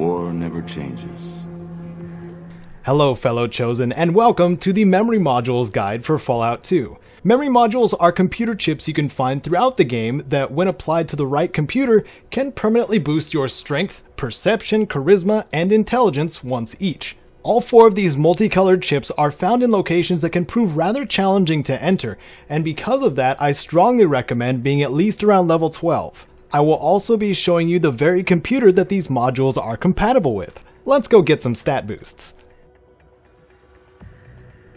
War never changes. Hello, fellow Chosen, and welcome to the Memory Modules Guide for Fallout 2. Memory modules are computer chips you can find throughout the game that, when applied to the right computer, can permanently boost your strength, perception, charisma, and intelligence once each. All four of these multicolored chips are found in locations that can prove rather challenging to enter, and because of that, I strongly recommend being at least around level 12. I will also be showing you the very computer that these modules are compatible with. Let's go get some stat boosts.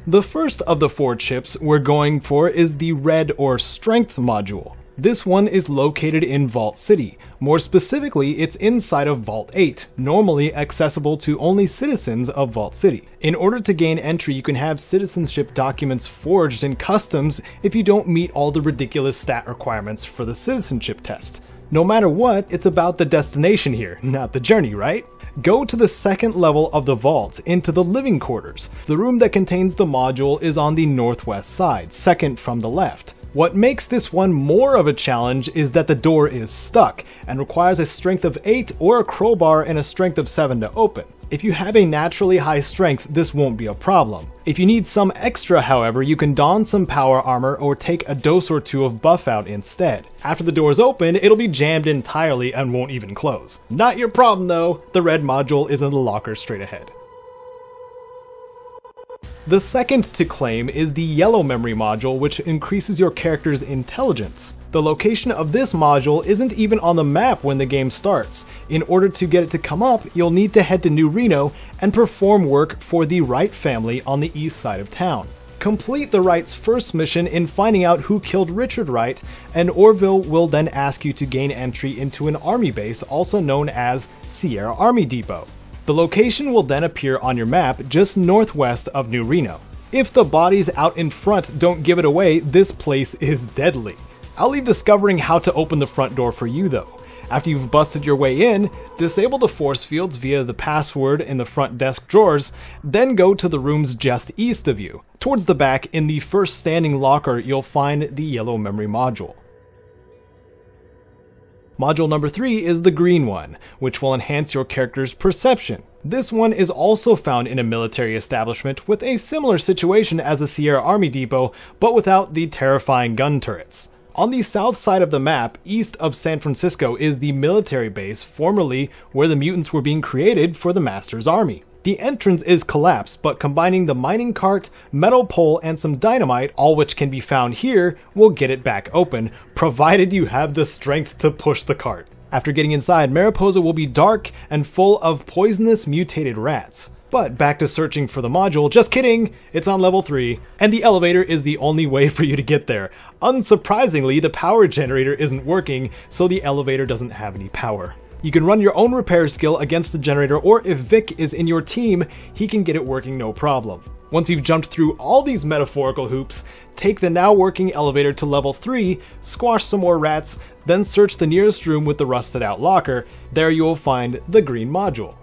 The first of the four chips we're going for is the Red or Strength module. This one is located in Vault City. More specifically, it's inside of Vault 8, normally accessible to only citizens of Vault City. In order to gain entry, you can have citizenship documents forged in customs if you don't meet all the ridiculous stat requirements for the citizenship test. No matter what, it's about the destination here, not the journey, right? Go to the second level of the vault into the living quarters. The room that contains the module is on the northwest side, second from the left. What makes this one more of a challenge is that the door is stuck and requires a strength of 8 or a crowbar and a strength of 7 to open. If you have a naturally high strength, this won't be a problem. If you need some extra, however, you can don some power armor or take a dose or two of Buffout instead. After the doors open, it'll be jammed entirely and won't even close. Not your problem though, the red module is in the locker straight ahead. The second to claim is the yellow memory module, which increases your character's intelligence. The location of this module isn't even on the map when the game starts. In order to get it to come up, you'll need to head to New Reno and perform work for the Wright family on the east side of town. Complete the Wright's first mission in finding out who killed Richard Wright, and Orville will then ask you to gain entry into an army base also known as Sierra Army Depot. The location will then appear on your map just northwest of New Reno. If the bodies out in front don't give it away, this place is deadly. I'll leave discovering how to open the front door for you though. After you've busted your way in, disable the force fields via the password in the front desk drawers, then go to the rooms just east of you. Towards the back, in the first standing locker, you'll find the yellow memory module. Module number 3 is the green one, which will enhance your character's perception. This one is also found in a military establishment with a similar situation as the Sierra Army Depot, but without the terrifying gun turrets. On the south side of the map, east of San Francisco, is the military base formerly where the mutants were being created for the Master's Army. The entrance is collapsed, but combining the mining cart, metal pole, and some dynamite, all which can be found here, will get it back open, provided you have the strength to push the cart. After getting inside, Mariposa will be dark and full of poisonous mutated rats. But back to searching for the module, just kidding, it's on level 3, and the elevator is the only way for you to get there. Unsurprisingly, the power generator isn't working, so the elevator doesn't have any power. You can run your own repair skill against the generator, or if Vic is in your team, he can get it working no problem. Once you've jumped through all these metaphorical hoops, take the now working elevator to level 3, squash some more rats, then search the nearest room with the rusted out locker. There you will find the green module.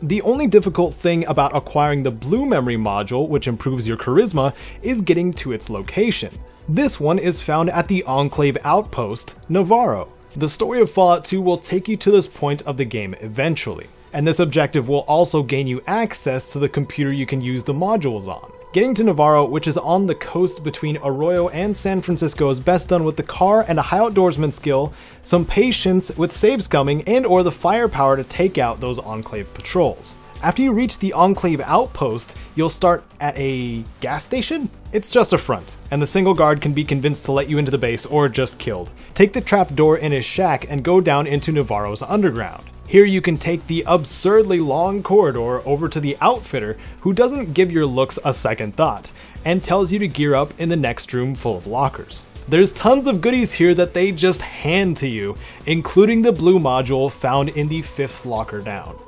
The only difficult thing about acquiring the blue memory module, which improves your charisma, is getting to its location. This one is found at the Enclave Outpost, Navarro. The story of Fallout 2 will take you to this point of the game eventually, and this objective will also gain you access to the computer you can use the modules on. Getting to Navarro, which is on the coast between Arroyo and San Francisco, is best done with the car and a high outdoorsman skill, some patience with saves coming, and or the firepower to take out those Enclave patrols. After you reach the Enclave outpost, you'll start at a gas station? It's just a front, and the single guard can be convinced to let you into the base or just killed. Take the trap door in his shack and go down into Navarro's underground. Here you can take the absurdly long corridor over to the outfitter who doesn't give your looks a second thought and tells you to gear up in the next room full of lockers. There's tons of goodies here that they just hand to you, including the blue module found in the fifth locker down.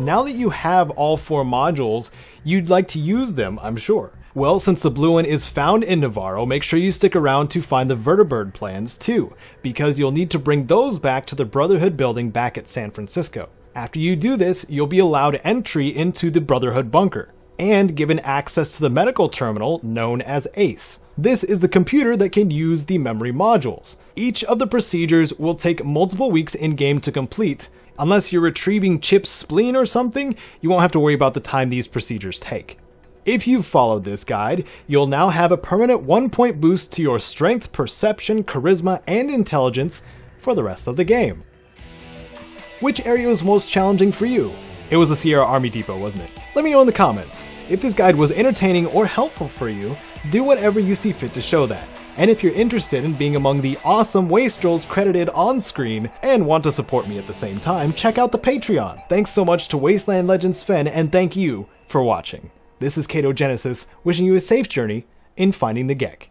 Now that you have all four modules, you'd like to use them, I'm sure. Well, since the blue one is found in Navarro, make sure you stick around to find the Vertibird plans too, because you'll need to bring those back to the Brotherhood building back at San Francisco. After you do this, you'll be allowed entry into the Brotherhood bunker. and given access to the medical terminal known as ACE. This is the computer that can use the memory modules. Each of the procedures will take multiple weeks in game to complete. Unless you're retrieving Chip's spleen or something, you won't have to worry about the time these procedures take. If you've followed this guide, you'll now have a permanent one point boost to your strength, perception, charisma, and intelligence for the rest of the game. Which area was most challenging for you? It was the Sierra Army Depot, wasn't it? Let me know in the comments. If this guide was entertaining or helpful for you, do whatever you see fit to show that. And if you're interested in being among the awesome wastrels credited on screen and want to support me at the same time, check out the Patreon. Thanks so much to Wasteland Legends Sven, and thank you for watching. This is Caedo Genesis, wishing you a safe journey in finding the GECK.